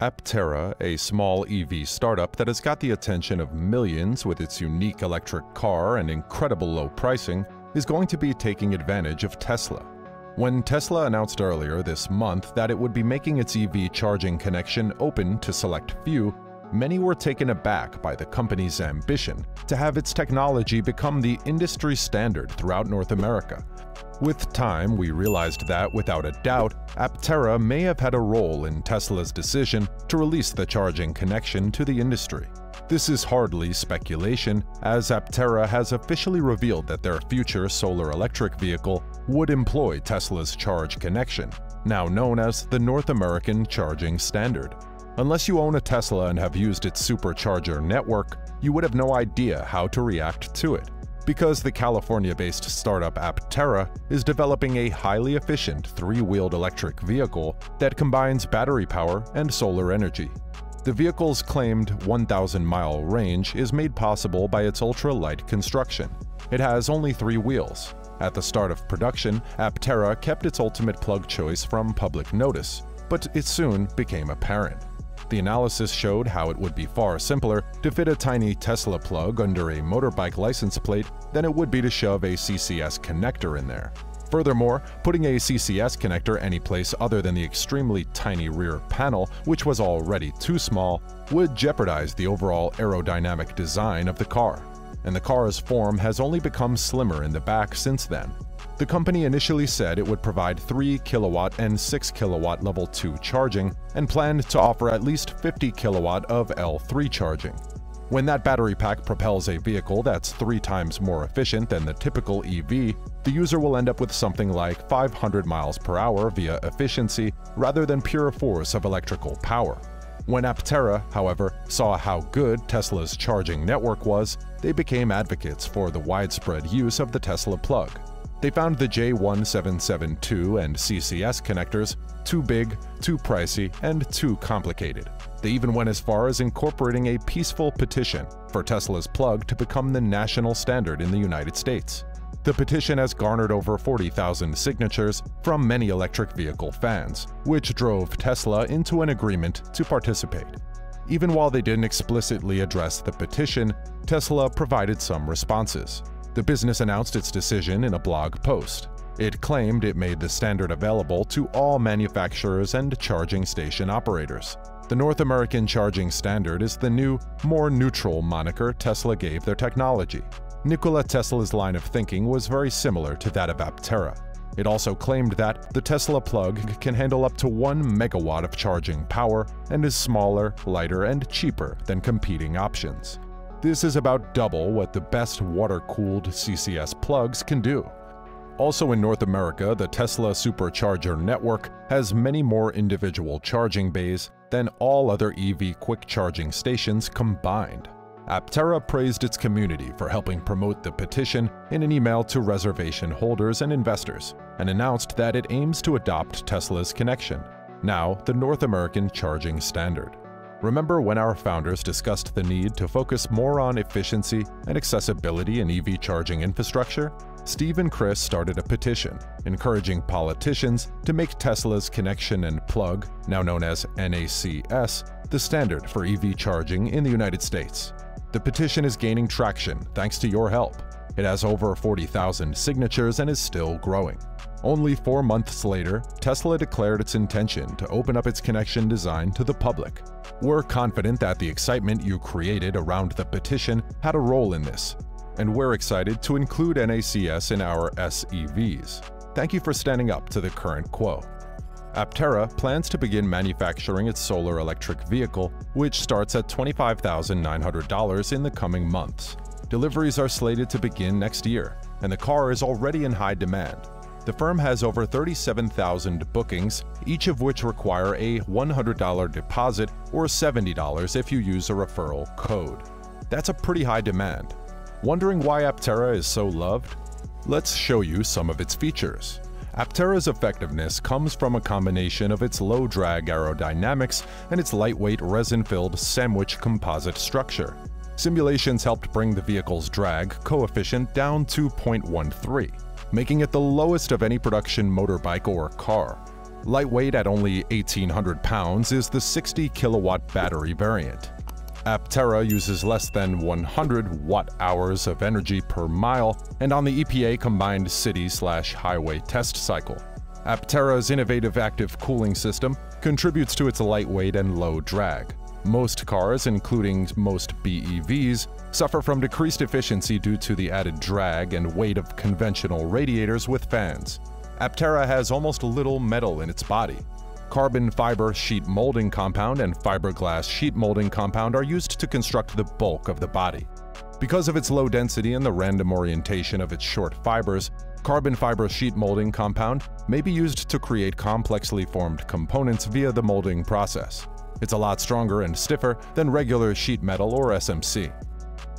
Aptera, a small EV startup that has got the attention of millions with its unique electric car and incredible low pricing, is going to be taking advantage of Tesla. When Tesla announced earlier this month that it would be making its EV charging connection open to select few, many were taken aback by the company's ambition to have its technology become the industry standard throughout North America, with time, we realized that, without a doubt, Aptera may have had a role in Tesla's decision to release the charging connection to the industry. This is hardly speculation, as Aptera has officially revealed that their future solar electric vehicle would employ Tesla's charge connection, now known as the North American Charging Standard. Unless you own a Tesla and have used its supercharger network, you would have no idea how to react to it because the California-based startup Aptera is developing a highly efficient three-wheeled electric vehicle that combines battery power and solar energy. The vehicle's claimed 1,000-mile range is made possible by its ultra-light construction. It has only three wheels. At the start of production, Aptera kept its ultimate plug choice from public notice, but it soon became apparent. The analysis showed how it would be far simpler to fit a tiny Tesla plug under a motorbike license plate than it would be to shove a CCS connector in there. Furthermore, putting a CCS connector anyplace other than the extremely tiny rear panel, which was already too small, would jeopardize the overall aerodynamic design of the car. And the car's form has only become slimmer in the back since then. The company initially said it would provide 3 kilowatt and 6 kilowatt level 2 charging and planned to offer at least 50 kilowatt of L3 charging. When that battery pack propels a vehicle that's three times more efficient than the typical EV, the user will end up with something like 500 miles per hour via efficiency rather than pure force of electrical power. When Aptera, however, saw how good Tesla's charging network was, they became advocates for the widespread use of the Tesla plug. They found the J1772 and CCS connectors too big, too pricey, and too complicated. They even went as far as incorporating a peaceful petition for Tesla's plug to become the national standard in the United States. The petition has garnered over 40,000 signatures from many electric vehicle fans, which drove Tesla into an agreement to participate. Even while they didn't explicitly address the petition, Tesla provided some responses. The business announced its decision in a blog post. It claimed it made the standard available to all manufacturers and charging station operators. The North American Charging Standard is the new, more neutral moniker Tesla gave their technology. Nikola Tesla's line of thinking was very similar to that of Aptera. It also claimed that the Tesla plug can handle up to 1 megawatt of charging power and is smaller, lighter, and cheaper than competing options. This is about double what the best water-cooled CCS plugs can do. Also in North America, the Tesla Supercharger network has many more individual charging bays than all other EV quick charging stations combined. Aptera praised its community for helping promote the petition in an email to reservation holders and investors, and announced that it aims to adopt Tesla's connection, now the North American charging standard. Remember when our founders discussed the need to focus more on efficiency and accessibility in EV charging infrastructure? Steve and Chris started a petition encouraging politicians to make Tesla's connection and plug, now known as NACS, the standard for EV charging in the United States. The petition is gaining traction thanks to your help. It has over 40,000 signatures and is still growing. Only four months later, Tesla declared its intention to open up its connection design to the public. We're confident that the excitement you created around the petition had a role in this, and we're excited to include NACS in our SEVs. Thank you for standing up to the current quo. Aptera plans to begin manufacturing its solar electric vehicle, which starts at $25,900 in the coming months. Deliveries are slated to begin next year, and the car is already in high demand. The firm has over 37,000 bookings, each of which require a $100 deposit or $70 if you use a referral code. That's a pretty high demand. Wondering why Aptera is so loved? Let's show you some of its features. Aptera's effectiveness comes from a combination of its low-drag aerodynamics and its lightweight resin-filled sandwich composite structure. Simulations helped bring the vehicle's drag coefficient down to 0.13 making it the lowest of any production motorbike or car. Lightweight at only 1,800 pounds is the 60 kilowatt battery variant. Aptera uses less than 100 watt-hours of energy per mile and on the EPA combined city-slash-highway test cycle. Aptera's innovative active cooling system contributes to its lightweight and low drag. Most cars, including most BEVs, suffer from decreased efficiency due to the added drag and weight of conventional radiators with fans. Aptera has almost little metal in its body, Carbon fiber sheet molding compound and fiberglass sheet molding compound are used to construct the bulk of the body. Because of its low density and the random orientation of its short fibers, carbon fiber sheet molding compound may be used to create complexly formed components via the molding process. It's a lot stronger and stiffer than regular sheet metal or SMC.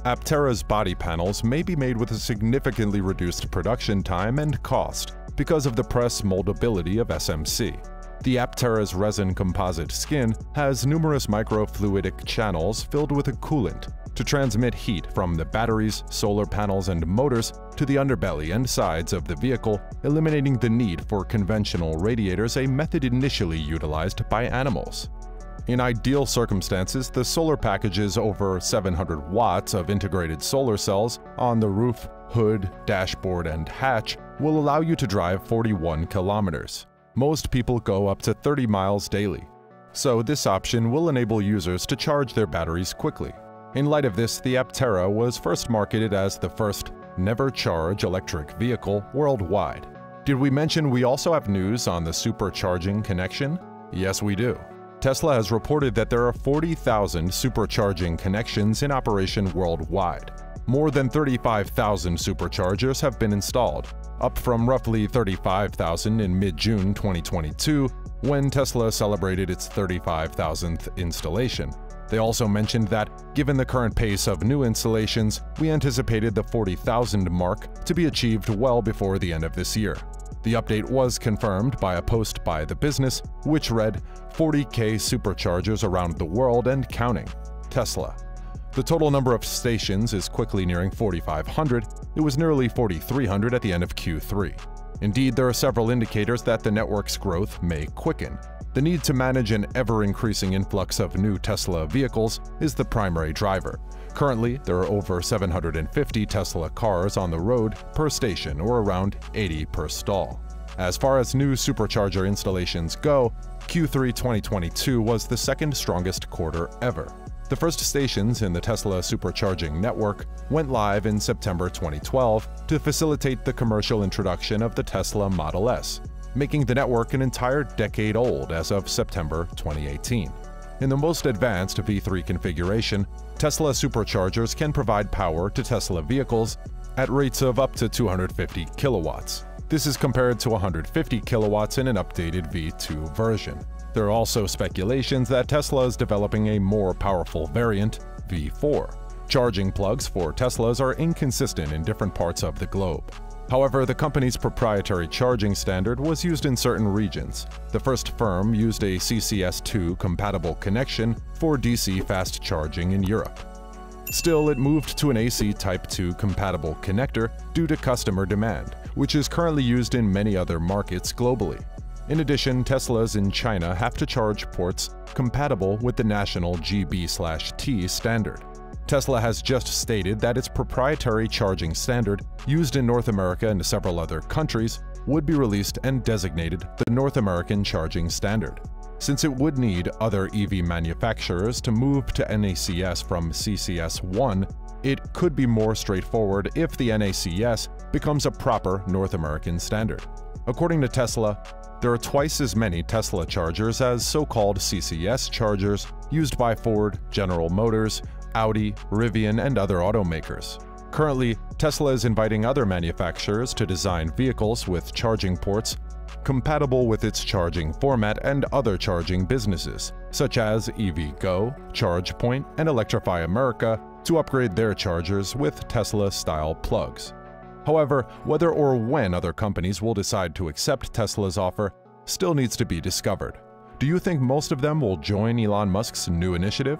Aptera's body panels may be made with a significantly reduced production time and cost because of the press moldability of SMC. The Aptera's resin composite skin has numerous microfluidic channels filled with a coolant to transmit heat from the batteries, solar panels, and motors to the underbelly and sides of the vehicle, eliminating the need for conventional radiators, a method initially utilized by animals. In ideal circumstances, the solar package's over 700 watts of integrated solar cells on the roof, hood, dashboard, and hatch will allow you to drive 41 kilometers most people go up to 30 miles daily. So this option will enable users to charge their batteries quickly. In light of this, the Aptera was first marketed as the first never charge electric vehicle worldwide. Did we mention we also have news on the supercharging connection? Yes, we do. Tesla has reported that there are 40,000 supercharging connections in operation worldwide. More than 35,000 superchargers have been installed, up from roughly 35,000 in mid-June 2022 when Tesla celebrated its 35,000th installation. They also mentioned that, given the current pace of new installations, we anticipated the 40,000 mark to be achieved well before the end of this year. The update was confirmed by a post by the business, which read 40k superchargers around the world and counting. Tesla. The total number of stations is quickly nearing 4,500. It was nearly 4,300 at the end of Q3. Indeed, there are several indicators that the network's growth may quicken. The need to manage an ever-increasing influx of new Tesla vehicles is the primary driver. Currently, there are over 750 Tesla cars on the road per station or around 80 per stall. As far as new supercharger installations go, Q3 2022 was the second strongest quarter ever. The first stations in the Tesla supercharging network went live in September 2012 to facilitate the commercial introduction of the Tesla Model S, making the network an entire decade old as of September 2018. In the most advanced V3 configuration, Tesla superchargers can provide power to Tesla vehicles at rates of up to 250 kilowatts. This is compared to 150 kilowatts in an updated V2 version. There are also speculations that Tesla is developing a more powerful variant, V4. Charging plugs for Teslas are inconsistent in different parts of the globe. However, the company's proprietary charging standard was used in certain regions. The first firm used a CCS2 compatible connection for DC fast charging in Europe. Still, it moved to an AC Type 2 compatible connector due to customer demand, which is currently used in many other markets globally. In addition, Teslas in China have to charge ports compatible with the national GB/T standard. Tesla has just stated that its proprietary charging standard, used in North America and several other countries, would be released and designated the North American Charging Standard. Since it would need other EV manufacturers to move to NACS from CCS1, it could be more straightforward if the NACS becomes a proper North American standard. According to Tesla, there are twice as many Tesla chargers as so-called CCS chargers used by Ford, General Motors, Audi, Rivian, and other automakers. Currently, Tesla is inviting other manufacturers to design vehicles with charging ports compatible with its charging format and other charging businesses, such as EVgo, ChargePoint, and Electrify America, to upgrade their chargers with Tesla-style plugs. However, whether or when other companies will decide to accept Tesla's offer still needs to be discovered. Do you think most of them will join Elon Musk's new initiative?